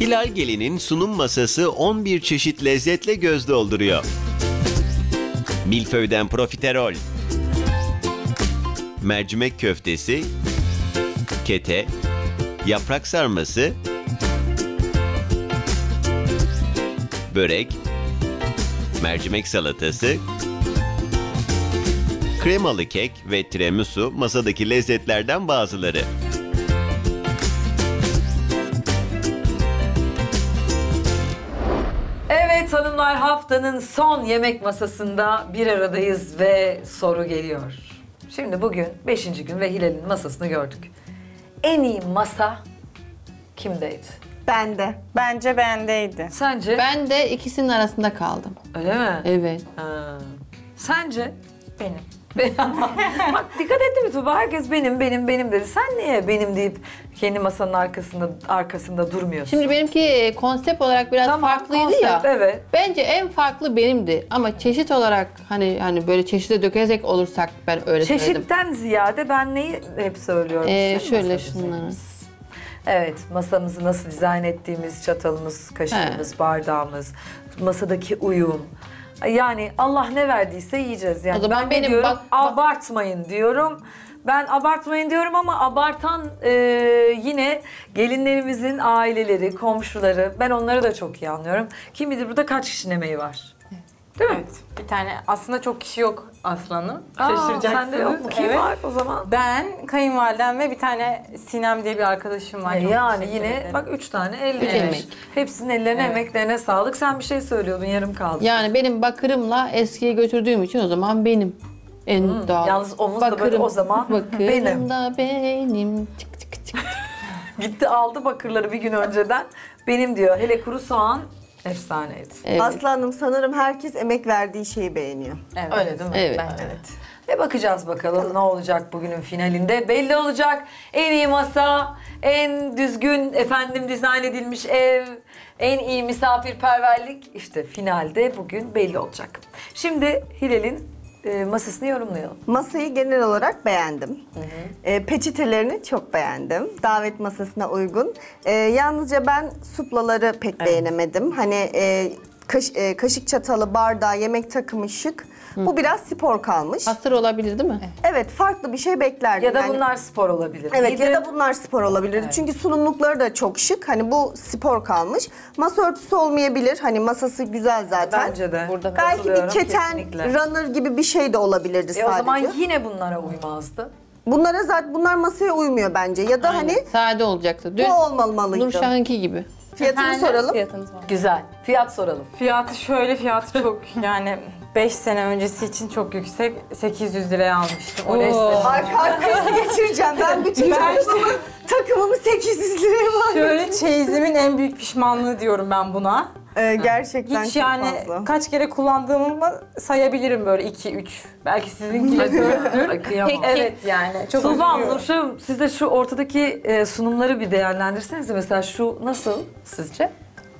Hilal Gelin'in sunum masası 11 çeşit lezzetle göz dolduruyor. Milföy'den profiterol, mercimek köftesi, kete, yaprak sarması, börek, mercimek salatası, kremalı kek ve tiramisu masadaki lezzetlerden bazıları. Evet hanımlar haftanın son yemek masasında bir aradayız ve soru geliyor. Şimdi bugün 5. gün ve Hilal'in masasını gördük. En iyi masa kimdeydi? Bende. Bence bendeydi. Sence? Ben de ikisinin arasında kaldım. Öyle mi? Evet. Ha. Sence? Benim. Bak dikkat etti mi Tuba? Herkes benim, benim, benim dedi. Sen niye benim deyip kendi masanın arkasında arkasında durmuyorsun? Şimdi benimki e, konsept olarak biraz Tamam, farklıydı konsept, ya. evet. Bence en farklı benimdi ama çeşit olarak hani hani böyle çeşide dökecek olursak ben öyle söyledim. Çeşitten ziyade ben neyi hep söylüyorum? Ee, şöyle şunları. Evet, masamızı nasıl dizayn ettiğimiz, çatalımız, kaşığımız, bardağımız, masadaki uyum. Yani Allah ne verdiyse yiyeceğiz. Yani O zaman ben benim diyorum? bak- bak- abartmayın diyorum. Ben abartmayın diyorum ama abartan e, yine gelinlerimizin aileleri, komşuları. Ben onları da çok iyi anlıyorum. Kim bilir burada kaç kişinin emeği var. Değil mi? Evet. Bir tane aslında çok kişi yok aslanım. Aa, Şaşıracaksınız. Sende yok mu? Kim Evet. var o zaman? Ben, kayınvalidem ve bir tane Sinem diye bir arkadaşım var. E Çok yani yine ederim. bak üç tane el Üç emek. Hepsinin ellerine emeklerine sağlık. Sen bir şey söylüyordun yarım kaldı. Yani benim bakırımla eskiye götürdüğüm için o zaman benim. En doğal. Hmm, yalnız omuz da böyle o zaman bakırım benim. da benim. Çık çık çık. Gitti aldı bakırları bir gün önceden. Benim diyor. Hele kuru soğan efsaneydi. Evet. Aslı Hanım sanırım herkes emek verdiği şeyi beğeniyor. Evet. Öyle değil mi? Evet. Bence de. Ve bakacağız bakalım ne olacak bugünün finalinde. Belli olacak. En iyi masa, en düzgün efendim dizayn edilmiş ev, en iyi misafirperverlik işte finalde bugün belli olacak. Şimdi Hilal'in e, masasını yorumlayalım. Masayı genel olarak beğendim. Ee, peçetelerini çok beğendim. Davet masasına uygun. Ee, yalnızca ben suplaları pek beğenemedim. Hani e, kaş- e, kaşık çatalı, bardağı, yemek takımı şık. Bu biraz spor kalmış. Hasır olabilir değil mi? Evet farklı bir şey beklerdim. Ya da Yani- bunlar spor olabilir. Evet ya da bunlar spor olabilir. Çünkü sunumlukları da çok şık. Hani bu spor kalmış. Masa örtüsü olmayabilir. Hani masası güzel zaten. Bence de. Burada Belki bir Katılıyorum, keten, kesinlikle. runner gibi bir şey de olabilirdi E sadece. o zaman yine bunlara uymazdı. Bunlara zaten bunlar masaya uymuyor bence. Ya da hani Sade olacaktı. Dün bu olmamalıydı. Nurşah'ınki gibi. Fiyatını Efendim? soralım. Fiyatınız var. Güzel. Fiyat soralım. Fiyatı şöyle, fiyatı çok yani 5 sene öncesi için çok yüksek. 800 liraya almıştım. O resmi. Ay kalp krizi geçireceğim. Ben bütün takımımı, takımımı 800 liraya var. Şöyle çeyizimin en büyük pişmanlığı diyorum ben buna. Ee, gerçekten Hiç çok yani fazla. kaç kere kullandığımı sayabilirim böyle 2 3. Belki sizinkiyle dördür. Ay, kıyamam. Evet yani. Çok Tuğba Hanım, üzülüyorum. Siz de şu ortadaki e, sunumları bir değerlendirsenize. Mesela şu nasıl sizce?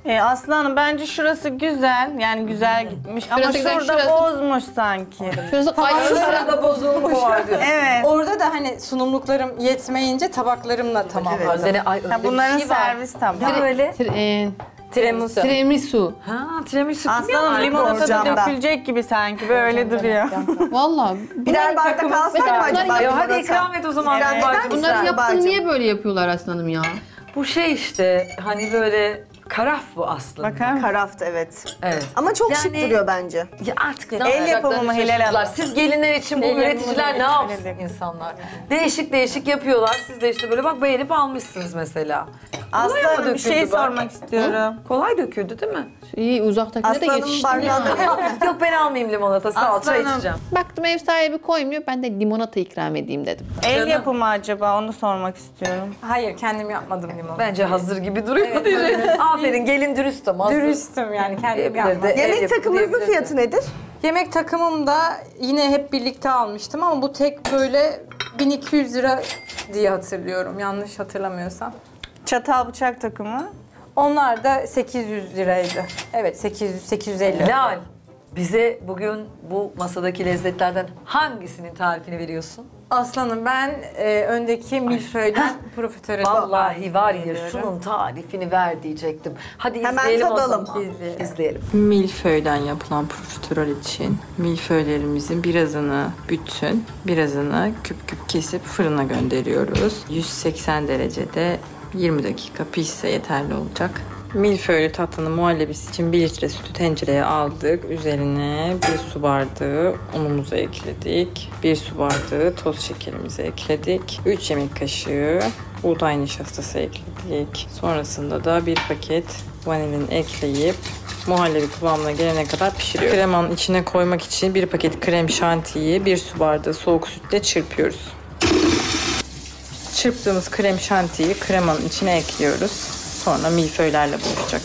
Ee, Aslı Hanım bence şurası güzel. Yani güzel gitmiş ama Şurası güzel, şurada şurası- bozmuş sanki. Şurası ay Şu şurası- sırada bozulmuş. Evet. Orada da hani sunumluklarım yetmeyince tabaklarımla tamamladım. Özene, ay, öyle Ha, bunların şey var. servis tabağı. Böyle. Tre- e, Tiramisu. tiramisu. Ha, tiramisu Aslı Hanım limonata da dökülecek gibi sanki böyle duruyor. Valla. Birer bardak alsak mı Bunlar acaba? Ya hadi ikram et o zaman. Misin? Bunların yaptığını Tuğba'cığım. niye böyle yapıyorlar aslanım ya? Bu şey işte hani böyle karaf bu aslında. Bakar mısın? Karaft evet. Evet. Ama çok şık Yani- duruyor bence. Ya artık ne El yapımı mı. Hanım? Siz gelinler için bu El üreticiler ne yapsın insanlar? Değişik değişik yapıyorlar. Siz de işte böyle bak beğenip almışsınız mesela. Hanım bir şey sormak istiyorum. Kolay döküldü değil mi? İyi uzaktakine de Aslanın yetiştim. bardağında Yok ben almayayım limonata sağ ol çay Aslanım. içeceğim. Baktım ev sahibi koymuyor. Ben de limonata ikram edeyim dedim. El yapımı acaba onu sormak istiyorum. Hayır kendim yapmadım limonu. Bence hazır gibi duruyor. Aferin gelin dürüstüm hazır. Dürüstüm yani kendim yapmadım. Yemek yapımı takımınızın diyebilirdi. fiyatı nedir? Yemek takımım da yine hep birlikte almıştım ama bu tek böyle 1200 lira diye hatırlıyorum yanlış hatırlamıyorsam. Çatal bıçak takımı. Onlar da 800 liraydı. Evet 800 850. Lal bize bugün bu masadaki lezzetlerden hangisinin tarifini veriyorsun? Aslanım ben e, öndeki milföyden profiterol Vallahi var ya şunun tarifini ver diyecektim. Hadi Hemen izleyelim tadalım. o zaman. İzleyelim. Milföyden yapılan profiterol için milföylerimizin birazını bütün, birazını küp küp kesip fırına gönderiyoruz. 180 derecede 20 dakika pişse yeterli olacak. Milföylü tatlının muhallebisi için 1 litre sütü tencereye aldık. Üzerine 1 su bardağı unumuzu ekledik. 1 su bardağı toz şekerimizi ekledik. 3 yemek kaşığı buğday nişastası ekledik. Sonrasında da bir paket vanilin ekleyip muhallebi kıvamına gelene kadar pişiriyoruz. Kremanın içine koymak için bir paket krem şantiyi bir su bardağı soğuk sütle çırpıyoruz. Çırptığımız krem şantiyi kremanın içine ekliyoruz. Sonra milföylerle buluşacak.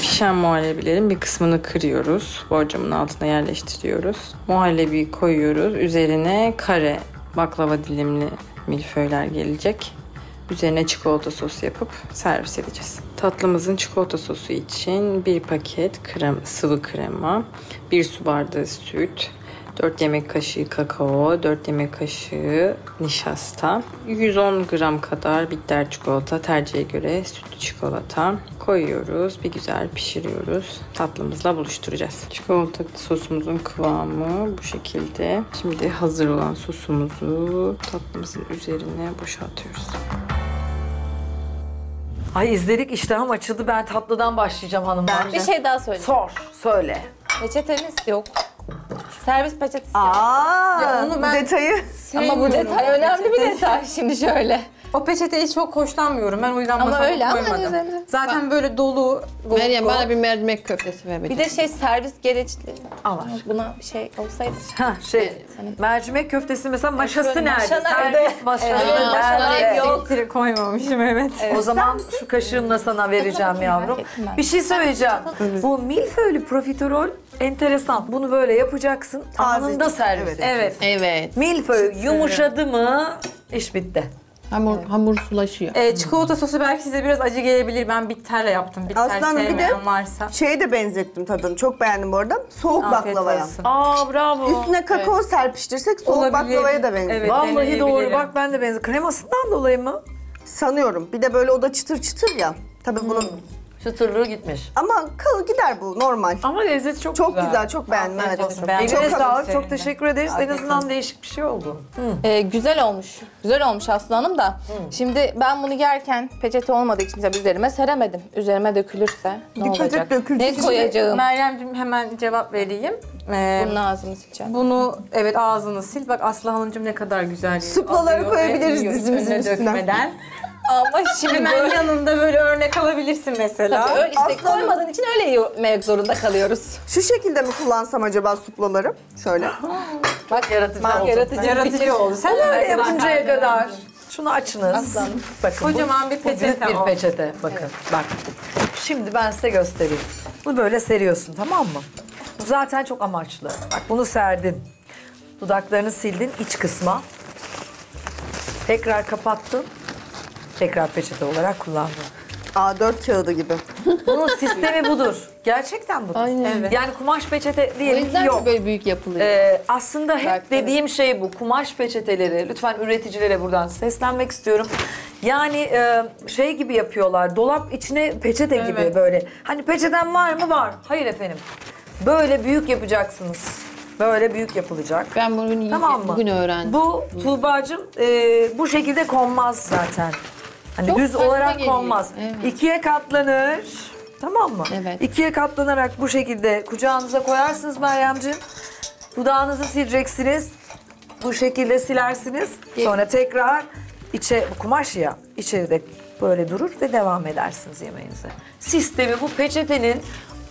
Pişen muhallebilerin bir kısmını kırıyoruz. Borcamın altına yerleştiriyoruz. Muhallebiyi koyuyoruz. Üzerine kare baklava dilimli milföyler gelecek. Üzerine çikolata sosu yapıp servis edeceğiz. Tatlımızın çikolata sosu için bir paket krem, sıvı krema, bir su bardağı süt, 4 yemek kaşığı kakao, 4 yemek kaşığı nişasta, 110 gram kadar bitter çikolata tercihe göre sütlü çikolata koyuyoruz. Bir güzel pişiriyoruz. Tatlımızla buluşturacağız. Çikolata sosumuzun kıvamı bu şekilde. Şimdi hazır olan sosumuzu tatlımızın üzerine boşaltıyoruz. Ay izledik iştahım açıldı. Ben tatlıdan başlayacağım hanımlar. Bir şey daha söyleyeyim. Sor, söyle. Peçeteniz yok. Servis peçetesi. Aa, Ya onu bu ben- Ama detayı bu Sevmiyorum detay önemli bir detay. Şimdi şöyle. O peçeteyi çok hoşlanmıyorum. Ben o yüzden Ama masama öyle ama koymadım. üzerine- Zaten böyle dolu. Meryem bana bir mercimek köftesi ver. Bir de şey servis gereçli. Al var. Buna bir şey olsaydı. Ha şey, mercimek köftesi mesela maşası nerede? maşa nerede? Servis maşası Evet, maşalar nerede? yok. Filtre koymamışım evet. O zaman şu kaşığımla sana vereceğim yavrum. Bir şey söyleyeceğim. Bu milföylü profiterol enteresan. Bunu böyle yapacaksın. Anında servis. evet. evet. Evet. Milföy yumuşadı mı iş bitti. Hamur hamur sulaşıyor. Ee, çikolata sosu belki size biraz acı gelebilir. Ben bitterle yaptım. Bitter Aslanım, bir de- sevmeyen varsa. şeye de benzettim tadını. Çok beğendim bu arada. Soğuk Afiyet baklavaya. olsun. Aa bravo. Üstüne kakao serpiştirsek soğuk Olabilir. baklavaya da benziyor. Evet. Vallahi deneyebilirim. doğru bak ben de benziyor. Kremasından dolayı mı? Sanıyorum. Bir de böyle o da çıtır çıtır ya. Tabii bunun Çıtırlığı gitmiş. ama kal gider bu normal. Ama lezzeti çok, Çok güzel, çok beğendim. Afiyet Evet. olsun. Ben Eline çok sağlık, çok teşekkür ederiz. En Afiyet azından olsun. değişik bir şey oldu. Ee, güzel olmuş. Güzel olmuş Aslı Hanım da. Şimdi ben bunu yerken peçete olmadığı için tabii üzerime seremedim. Üzerime dökülürse ne Dikkat et, olacak? dökülecek. Ne koyacağım? Meryemciğim hemen cevap vereyim. Ee, Bunun ağzını sileceğim. bunu evet ağzını sil. Bak Aslı Hanımcığım ne kadar güzel Suplaları alıyor koyabiliriz dizimizin önüne üstüne. dökmeden. Ama şimdi Hemen böyle... yanında böyle örnek alabilirsin mesela. Tabii öyle işte Aslanım. koymadığın için öyle yemek zorunda kalıyoruz. Şu şekilde mi kullansam acaba suplaları? Şöyle. Bak yaratıcı Bak oldu. yaratıcı, Yaratıcı oldu. Sen Öyle yapıncaya kadar. Şunu açınız. Aslanım. Bakın Kocaman bir bu büyük peçete bir o. peçete. Bakın bak. Şimdi ben size göstereyim. Bunu böyle seriyorsun tamam mı? Bu zaten çok amaçlı. Bak bunu serdin. Dudaklarını sildin iç kısma. Tekrar kapattın. Tekrar peçete olarak kullandın. A4 kağıdı gibi. Bunun sistemi budur. Gerçekten budur. Aynen. Evet. Yani kumaş peçete O diyelim ki yüzden yok. mi böyle büyük yapılıyor? Ee, aslında hep Belki dediğim şey bu. Kumaş peçeteleri, lütfen üreticilere buradan seslenmek istiyorum. Yani e, şey gibi yapıyorlar, dolap içine peçete gibi böyle. Hani peçeten var mı? Var. Hayır efendim. Böyle büyük yapacaksınız. Böyle büyük yapılacak. ben bugün, Tamam mı? bugün öğrendim. Bu Tuğba'cığım e, bu şekilde konmaz zaten. Hani Çok düz saçma olarak geliyor. konmaz. Evet. İkiye katlanır. Tamam mı? Evet. İkiye katlanarak bu şekilde kucağınıza koyarsınız Meryemciğim. Dudağınızı sileceksiniz. Bu şekilde silersiniz. Sonra tekrar içe bu kumaş ya içeride böyle durur ve devam edersiniz yemeğinize. Sistemi bu peçetenin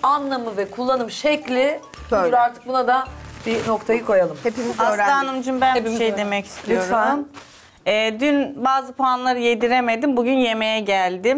anlamı ve kullanım şekli Böyle. budur artık buna da bir noktayı koyalım. Hepimiz Aslı öğrendik. Hanımcığım ben bir Hepimiz şey öyle. demek istiyorum. Lütfen. Ee, dün bazı puanları yediremedim. Bugün yemeğe geldim.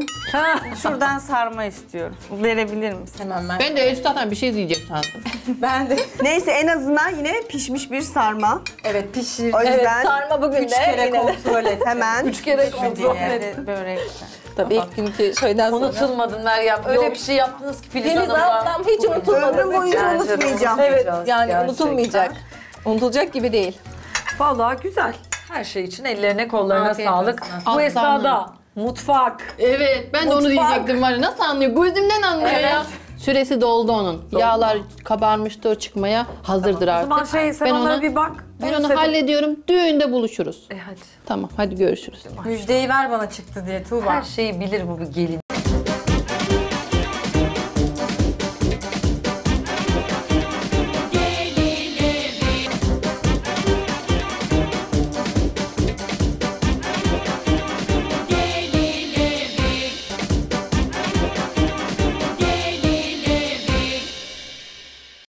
Şuradan sarma istiyorum. Verebilir misin? Hemen ben. Ben de Üstad'dan bir şey diyecek sandım. Ben de Neyse en azından yine pişmiş bir sarma. evet pişir. O Evet yüzden sarma bugün Üç de kere yine kontrol et. Hemen. Üç kere kontrol et. Börekten. Tabii ilk günkü şeyden sonra. Unutulmadın Meryem. Öyle Yok. bir şey yaptınız ki Filiz, Filiz Hanım'la. ablam hiç unutulmadı. Ömrüm boyunca unutmayacağım. Evet yani gerçekten. unutulmayacak. Unutulacak gibi değil. Vallahi güzel. Her şey için ellerine kollarına Afiyet sağlık. olsun. Bu Aslanım. esnada mutfak. Evet ben de onu Mutfak. diyecektim var ya nasıl anlıyor? Gözümden anlıyor ya. Süresi doldu onun. Yağlar kabarmıştır çıkmaya hazırdır O artık. zaman şey sen ben onlara onu, bir bak. ben onu hallediyorum. Düğünde buluşuruz. E hadi. Tamam hadi görüşürüz. Müjdeyi ver bana çıktı diye Tuğba. Her şeyi bilir bu bir gelin